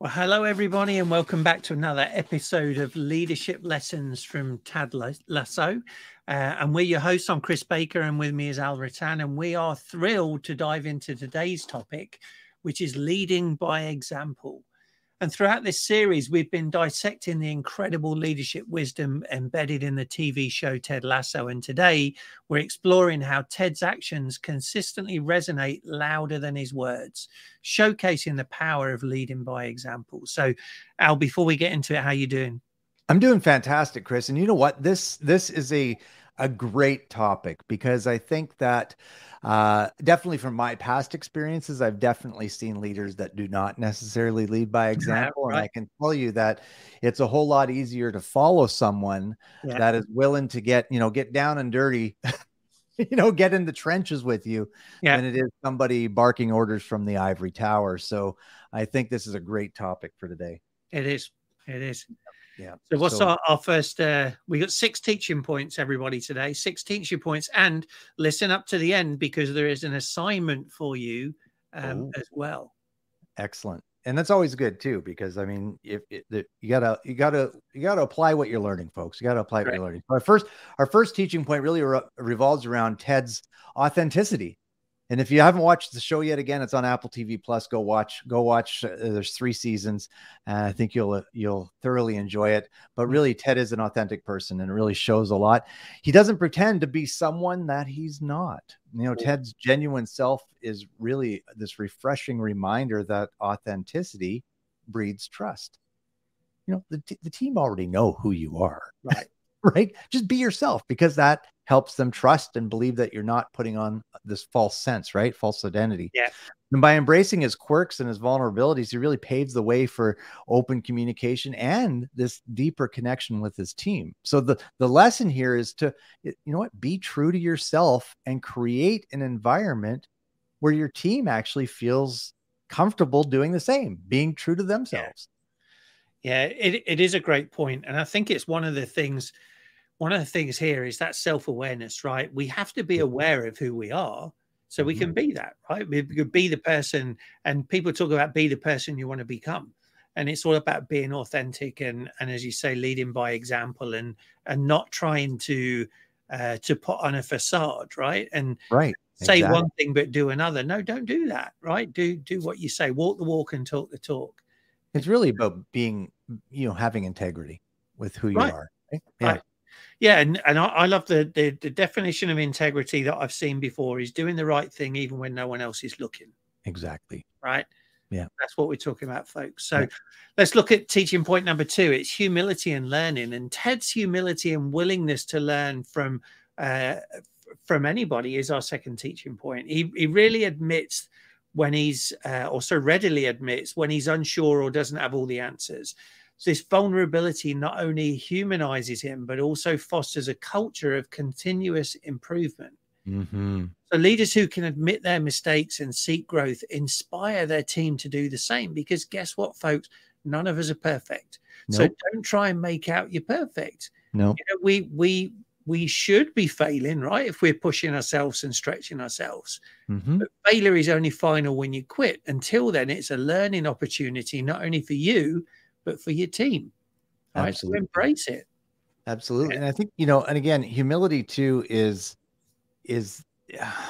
Well, hello, everybody, and welcome back to another episode of Leadership Lessons from Ted Lasso. Uh, and we're your hosts. I'm Chris Baker, and with me is Al Rattan. And we are thrilled to dive into today's topic, which is leading by example. And throughout this series, we've been dissecting the incredible leadership wisdom embedded in the TV show Ted Lasso. And today, we're exploring how Ted's actions consistently resonate louder than his words, showcasing the power of leading by example. So, Al, before we get into it, how you doing? I'm doing fantastic, Chris. And you know what? This this is a a great topic because I think that uh, definitely from my past experiences, I've definitely seen leaders that do not necessarily lead by example. Yeah, right. And I can tell you that it's a whole lot easier to follow someone yeah. that is willing to get, you know, get down and dirty, you know, get in the trenches with you yeah. than it is somebody barking orders from the ivory tower. So I think this is a great topic for today. It is. It is. Yeah. So what's so, our, our first uh we got six teaching points, everybody, today. Six teaching points. And listen up to the end because there is an assignment for you um oh. as well. Excellent. And that's always good too, because I mean, if, if you gotta, you gotta, you gotta apply what you're learning, folks. You gotta apply what you're learning. Our first, our first teaching point really re- revolves around Ted's authenticity. And if you haven't watched the show yet, again, it's on Apple TV Plus. Go watch. Go watch. Uh, there's three seasons. and I think you'll you'll thoroughly enjoy it. But mm. really, Ted is an authentic person, and it really shows a lot. He doesn't pretend to be someone that he's not. You know, Ted's genuine self is really this refreshing reminder that authenticity breeds trust. You know, the, t- the team already know who you are. Right. right? Just be yourself because that helps them trust and believe that you're not putting on this false sense, right? False identity. Yeah. And by embracing his quirks and his vulnerabilities, he really paves the way for open communication and this deeper connection with his team. So the the lesson here is to you know what, be true to yourself and create an environment where your team actually feels comfortable doing the same, being true to themselves. Yeah, yeah it, it is a great point. And I think it's one of the things one of the things here is that self awareness, right? We have to be aware of who we are so we can mm-hmm. be that, right? We could be the person, and people talk about be the person you want to become. And it's all about being authentic and, and as you say, leading by example and and not trying to uh, to put on a facade, right? And right, say exactly. one thing but do another. No, don't do that, right? Do do what you say. Walk the walk and talk the talk. It's really about being, you know, having integrity with who you right. are. Right? Yeah. Right. Yeah, and, and I, I love the, the, the definition of integrity that I've seen before is doing the right thing even when no one else is looking. Exactly. Right. Yeah. That's what we're talking about, folks. So yeah. let's look at teaching point number two. It's humility and learning. And Ted's humility and willingness to learn from uh, from anybody is our second teaching point. He he really admits when he's uh, so readily admits when he's unsure or doesn't have all the answers. So this vulnerability not only humanizes him, but also fosters a culture of continuous improvement. Mm-hmm. So leaders who can admit their mistakes and seek growth inspire their team to do the same. Because guess what, folks? None of us are perfect. Nope. So don't try and make out you're perfect. No, you know, we we we should be failing, right? If we're pushing ourselves and stretching ourselves. Mm-hmm. But failure is only final when you quit. Until then, it's a learning opportunity, not only for you, but for your team. Right? Absolutely. So embrace it. Absolutely. And I think, you know, and again, humility too is, is, yeah.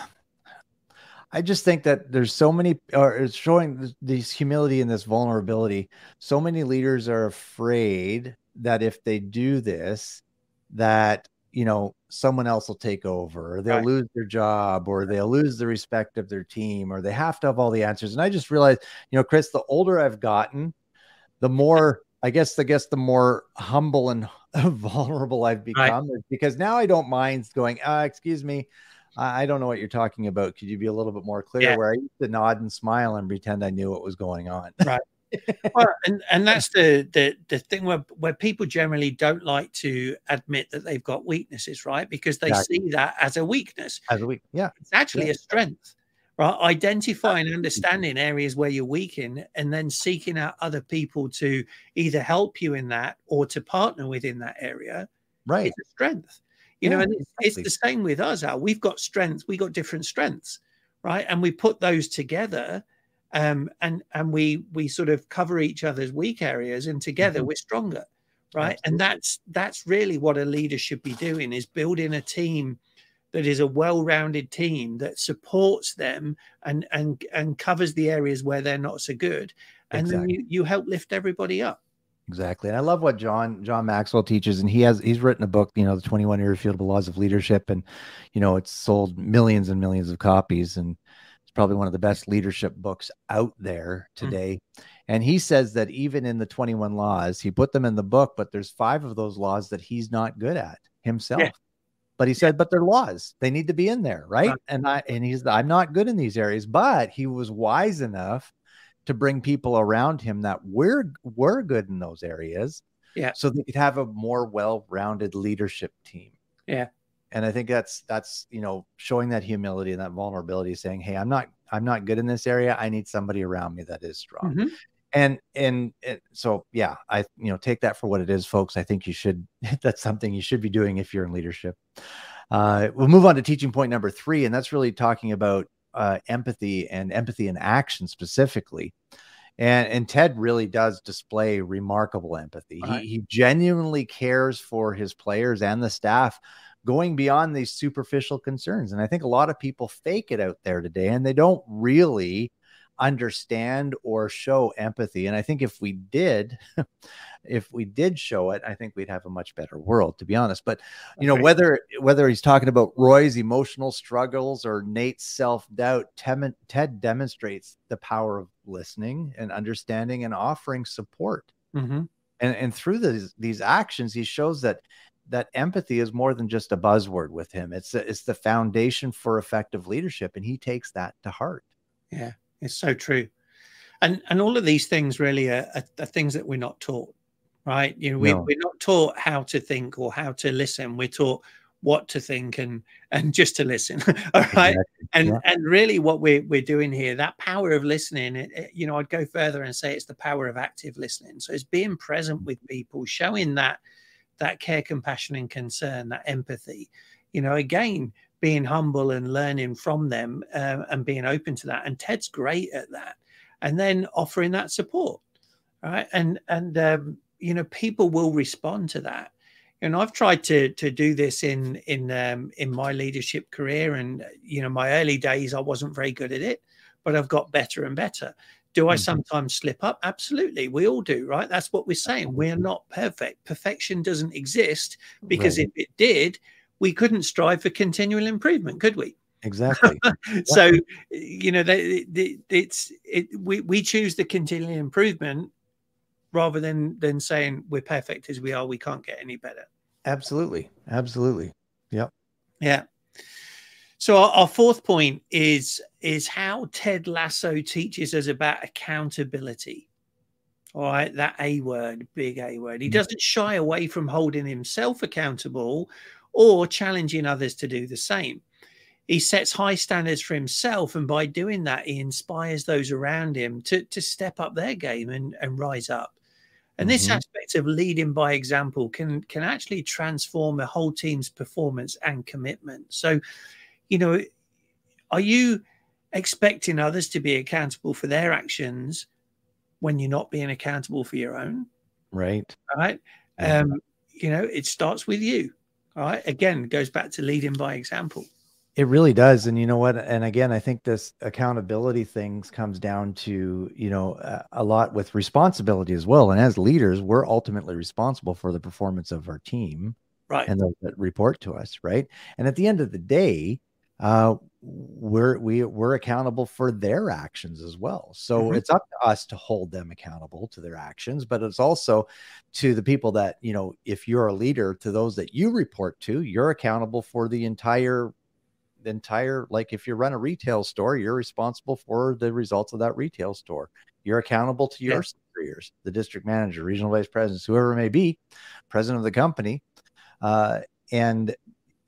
I just think that there's so many, or it's showing this humility and this vulnerability. So many leaders are afraid that if they do this, that you know someone else will take over or they'll right. lose their job or they'll lose the respect of their team or they have to have all the answers and i just realized you know chris the older i've gotten the more I guess I guess the more humble and vulnerable I've become right. because now I don't mind going, uh, excuse me, I don't know what you're talking about. Could you be a little bit more clear? Yeah. Where I used to nod and smile and pretend I knew what was going on. Right. well, and, and that's the, the the thing where where people generally don't like to admit that they've got weaknesses, right? Because they exactly. see that as a weakness. As a weak, yeah. It's actually yeah. a strength right? Identifying, understanding areas where you're weak in, and then seeking out other people to either help you in that or to partner within that area. Right. It's a strength. You yeah, know, and it's, exactly. it's, the same with us, Al. We've got strengths, we got different strengths, right? And we put those together um, and and we we sort of cover each other's weak areas, and together Mhm. we're stronger, right? Absolutely. And that's that's really what a leader should be doing: is building a team that is a well-rounded team that supports them and and and covers the areas where they're not so good, and then Exactly. you you help lift everybody up. Exactly. And I love what John John Maxwell teaches. And he has he's written a book, you know, the 21 irrefutable laws of leadership. And, you know, it's sold millions and millions of copies. And it's probably one of the best leadership books out there hmm. today. And he says that even in the 21 laws, he put them in the book, but there's five of those laws that he's not good at himself. But he said, but they're laws. They need to be in there, right? And I and he's I'm not good in these areas, but he was wise enough to bring people around him that were were good in those areas. Yeah. So they could have a more well-rounded leadership team. Yeah. And I think that's that's you know showing that humility and that vulnerability, saying, "Hey, I'm not I'm not good in this area. I need somebody around me that is strong." Mhm. And and it, so yeah, I you know take that for what it is, folks. I think you should that's something you should be doing if you're in leadership. Uh, we'll move on to teaching point number three, and that's really talking about uh, empathy and empathy in action specifically. And and Ted really does display remarkable empathy. Right. He he genuinely cares for his players and the staff, going beyond these superficial concerns. And I think a lot of people fake it out there today, and they don't really understand or show empathy. And I think if we did, if we did show it, I think we'd have a much better world, to be honest. But you know, whether whether he's talking about Roy's emotional struggles or Nate's self-doubt, Tem- Ted demonstrates the power of listening and understanding and offering support. Mhm. And and through these these actions, he shows that that empathy is more than just a buzzword with him. It's the, it's the foundation for effective leadership, and he takes that to heart. Yeah, it's so true. And and all of these things really are, are, are things that we're not taught, right? You know, we, No. we're not taught how to think or how to listen. We're taught what to think and and just to listen. all right. Exactly. And Yeah. and really what we're we're doing here, that power of listening, it, it- you know, I'd go further and say it's the power of active listening. So it's being present with people, showing that that care, compassion, and concern, that empathy. You know, again, being humble and learning from them um, and being open to that. And Ted's great at that. And then offering that support, right? And and um, you know, people will respond to that. And I've tried to to do this in in um, in my leadership career, and you know, my early days I wasn't very good at it, but I've got better and better. Do I Mhm. sometimes slip up? Absolutely, we all do, right? That's what we're saying. We're not perfect. Perfection doesn't exist because Right. if it did, we couldn't strive for continual improvement, could we? Exactly. So, you know, they, they, it's it, we we choose the continual improvement rather than than saying we're perfect as we are. We can't get any better. Absolutely. Absolutely. Yep. Yeah. So our, our fourth point is is how Ted Lasso teaches us about accountability. All right, that A word, big A word. He Mhm. doesn't shy away from holding himself accountable or challenging others to do the same. He sets high standards for himself, and by doing that, he inspires those around him to, to step up their game and, and rise up. And this Mhm. aspect of leading by example can can actually transform a whole team's performance and commitment. So, you know, are you expecting others to be accountable for their actions when you're not being accountable for your own? Right. Right. Um, you know, it starts with you. All right. Again, goes back to leading by example. It really does. And you know what? And again, I think this accountability things comes down to, you know, a, a lot with responsibility as well. And as leaders, we're ultimately responsible for the performance of our team Right. and those that report to us, right? And at the end of the day, uh, we're we we're accountable for their actions as well. So Mhm. it's up to us to hold them accountable to their actions, but it's also to the people that you know. If you're a leader, to those that you report to, you're accountable for the entire the entire like if you run a retail store you're responsible for the results of that retail store you're accountable to your superiors the district manager regional vice presidents whoever it may be president of the company uh, and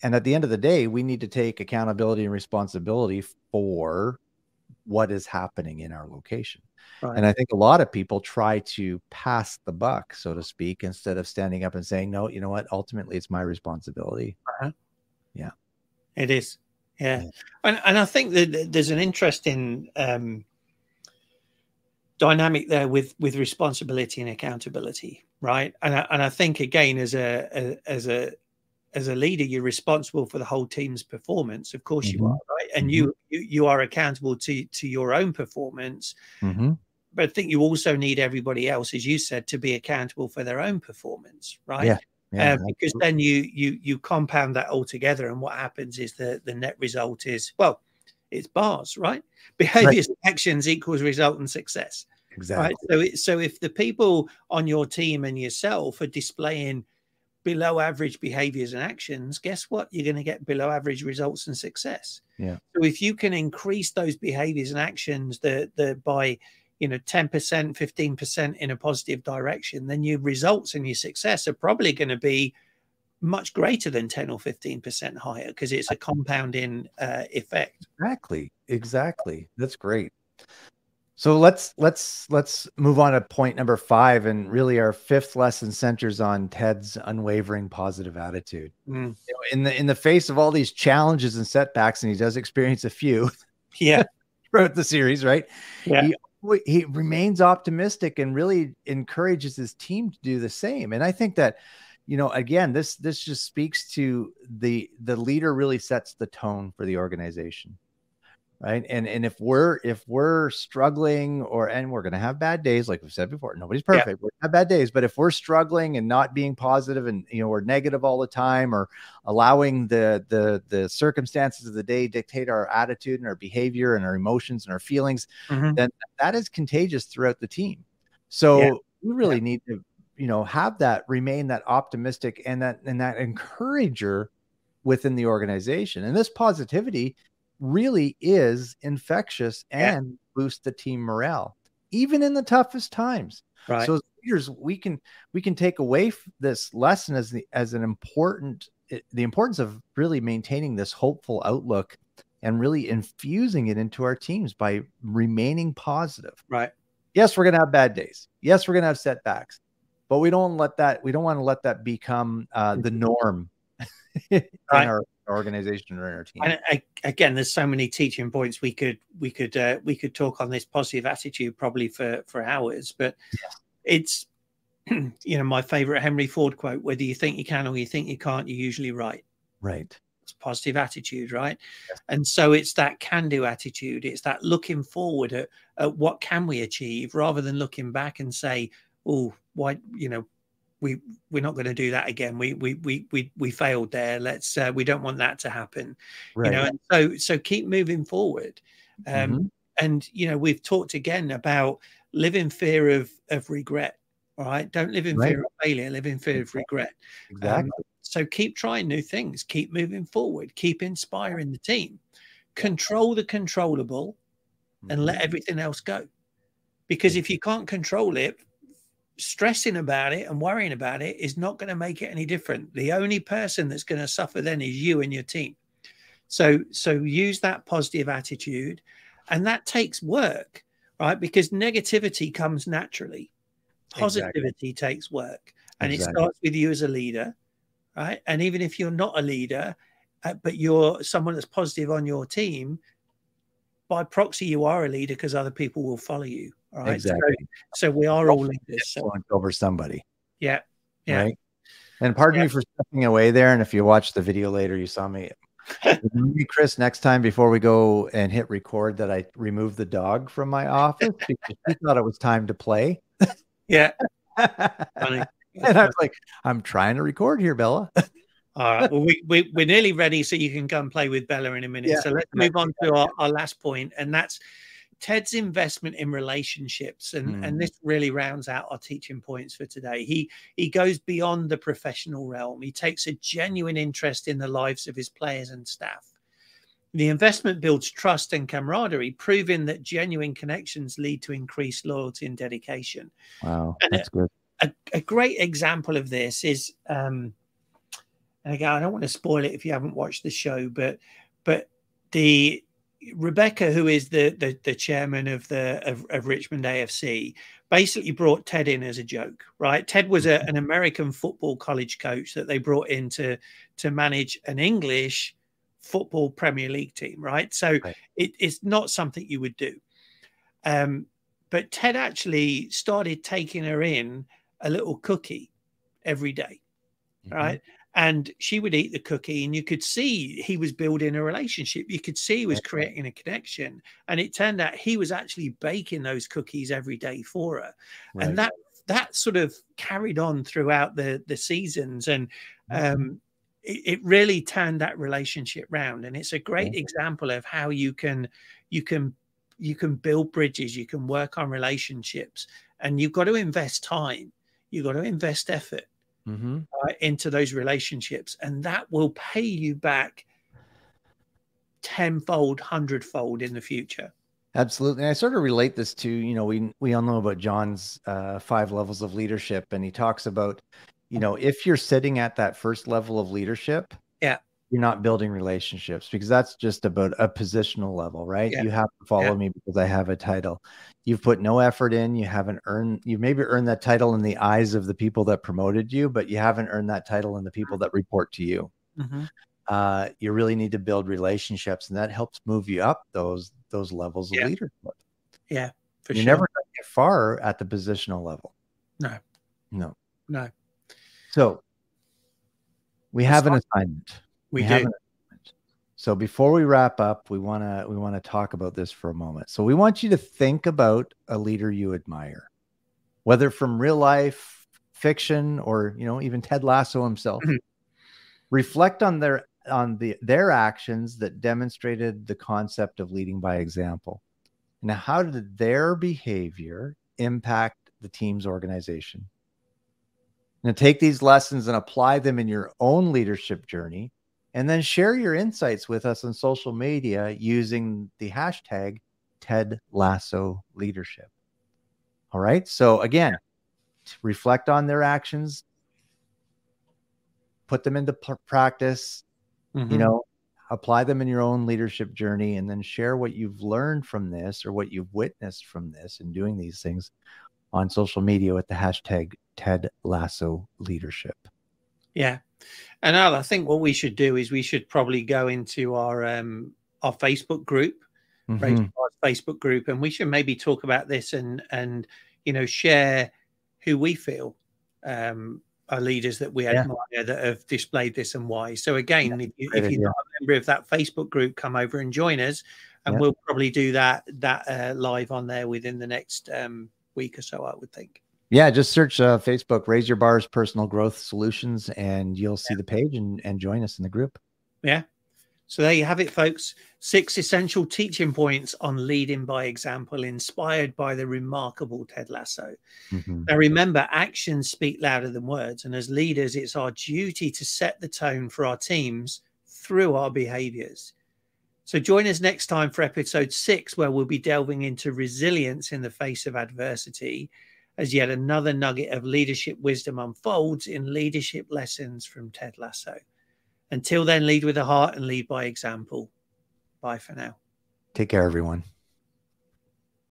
and at the end of the day we need to take accountability and responsibility for what is happening in our location Right. and i think a lot of people try to pass the buck so to speak instead of standing up and saying no you know what ultimately it's my responsibility Yeah. It is. Yeah. Yeah. And and I think that there's an interesting um dynamic there with with responsibility and accountability, right? And I, and I think again, as a, a as a as a leader, you're responsible for the whole team's performance. Of course, mm-hmm. you are, right? And mm-hmm. you, you you are accountable to to your own performance. Mm-hmm. But I think you also need everybody else, as you said, to be accountable for their own performance, right? Yeah. Yeah, um, because then you you you compound that all together, and what happens is the the net result is well, it's bars, right? Behaviors, right. actions equals result and success. Exactly. Right? So, it, so if the people on your team and yourself are displaying below average behaviors and actions, guess what? You're going to get below average results and success. Yeah. So if you can increase those behaviors and actions the the by you know 10% 15% in a positive direction then your results and your success are probably going to be much greater than 10 or 15% higher because it's a compounding uh, effect exactly exactly that's great so let's let's let's move on to point number five and really our fifth lesson centers on ted's unwavering positive attitude. Mm. you know, in the in the face of all these challenges and setbacks and he does experience a few yeah. throughout the series right? Yeah. He, he remains optimistic and really encourages his team to do the same. And i think that you know again this this just speaks to the the leader really sets the tone for the organization right and and if we're if we're struggling or and we're going to have bad days like we've said before nobody's perfect yeah. to have bad days but if we're struggling and not being positive and you know we're negative all the time or allowing the the the circumstances of the day dictate our attitude and our behavior and our emotions and our feelings mm-hmm. then that is contagious throughout the team so yeah. we really yeah. need to you know have that remain that optimistic and that and that encourager within the organization and this positivity really is infectious and yeah. boost the team morale, even in the toughest times. Right. So as leaders, we can we can take away this lesson as the as an important the importance of really maintaining this hopeful outlook and really infusing it into our teams by remaining positive. Right. Yes, we're going to have bad days. Yes, we're going to have setbacks, but we don't let that we don't want to let that become uh, the mm-hmm. norm in right. our organization or in our team. And I, again, there's so many teaching points we could we could uh, we could talk on this positive attitude probably for for hours, but yeah. it's you know my favorite Henry Ford quote: "Whether you think you can or you think you can't, you're usually right." Right. It's positive attitude, right? Yes. And so it's that can-do attitude. It's that looking forward at, at what can we achieve, rather than looking back and say, "Oh, why?" You know, we we're not going to do that again. We we we we we failed there. Let's uh, we don't want that to happen. Right. You know, and so so keep moving forward. Um, mm-hmm. And you know, we've talked again about live in fear of of regret. All right, don't live in right. fear of failure. Live in fear of regret. Exactly. Um, so keep trying new things. Keep moving forward. Keep inspiring the team. Control the controllable, mm-hmm. and let mm-hmm. everything else go. Because if you can't control it, stressing about it and worrying about it is not going to make it any different. The only person that's going to suffer then is you and your team. So so use that positive attitude and that takes work, right? Because negativity comes naturally. Positivity exactly. takes work and exactly. it starts with you as a leader, right? And even if you're not a leader, uh, but you're someone that's positive on your team, by proxy you are a leader because other people will follow you Right. Exactly. So, so we are all leaders. So. Over somebody. Yeah. Yeah. Right. And pardon yeah. me for stepping away there. And if you watch the video later, you saw me. Maybe Chris, next time before we go and hit record, that I remove the dog from my office because she thought it was time to play. Yeah. Funny. and I was like, I'm trying to record here, Bella. All right. Well, we, we, we're nearly ready, so you can go and play with Bella in a minute. Yeah, so let's move on to our, our last point, and that's Ted's investment in relationships, and, mm. and this really rounds out our teaching points for today. He he goes beyond the professional realm. He takes a genuine interest in the lives of his players and staff. The investment builds trust and camaraderie, proving that genuine connections lead to increased loyalty and dedication. Wow, and that's a, good. A, a, great example of this is, um, and again, I don't want to spoil it if you haven't watched the show, but but the Rebecca, who is the, the, the chairman of the of, of, Richmond AFC, basically brought Ted in as a joke, right? Ted was a, an American football college coach that they brought in to to manage an English football Premier League team, right? So right. It, it's not something you would do. Um, but Ted actually started taking her in a little cookie every day, mm-hmm. right? And she would eat the cookie, and you could see he was building a relationship. You could see he was creating a connection. And it turned out he was actually baking those cookies every day for her. Right. And that that sort of carried on throughout the the seasons and mm-hmm. um, it, it, really turned that relationship round and it's a great mm-hmm. example of how you can you can you can build bridges you can work on relationships and you've got to invest time you've got to invest effort mm-hmm. uh, into those relationships and that will pay you back tenfold hundredfold in the future Absolutely. And I sort of relate this to, you know, we we all know about John's uh, five levels of leadership, and he talks about, you know, if you're sitting at that first level of leadership, yeah, you're not building relationships because that's just about a positional level, right? Yeah. You have to follow yeah. me because I have a title. You've put no effort in, you haven't earned you maybe earned that title in the eyes of the people that promoted you, but you haven't earned that title in the people that report to you. Mm-hmm. Uh, you really need to build relationships, and that helps move you up those those levels of leadership. Yeah, for you sure. never get far at the positional level. No, no, no. So we have an assignment. We, we do. So before we wrap up, we want to we want to talk about this for a moment. So we want you to think about a leader you admire, whether from real life, fiction, or you know even Ted Lasso himself. Mm-hmm. Reflect on their on the their actions that demonstrated the concept of leading by example. Now, how did their behavior impact the team's organization? Now, take these lessons and apply them in your own leadership journey, and then share your insights with us on social media using the hashtag Ted Lasso Leadership. All right. So, again, reflect on their actions, put them into practice, mm-hmm. you know apply them in your own leadership journey and then share what you've learned from this or what you've witnessed from this and doing these things on social media with the hashtag ted lasso leadership yeah and Al, i think what we should do is we should probably go into our um our facebook group mm-hmm. facebook group and we should maybe talk about this and and you know share who we feel um are leaders that we admire that have displayed this and why. So again, yeah, if, you, if you're not a member of that Facebook group, come over and join us, and yeah. we'll probably do that that uh, live on there within the next um, week or so. I would think. Yeah, just search uh, Facebook, Raise Your Bars Personal Growth Solutions, and you'll see the page and, and join us in the group. Yeah, so there you have it, folks. Six essential teaching points on leading by example, inspired by the remarkable Ted Lasso. Mm-hmm. Now, remember, actions speak louder than words. And as leaders, it's our duty to set the tone for our teams through our behaviors. So join us next time for episode six, where we'll be delving into resilience in the face of adversity as yet another nugget of leadership wisdom unfolds in leadership lessons from Ted Lasso. Until then, lead with a heart and lead by example. Bye for now. Take care, everyone.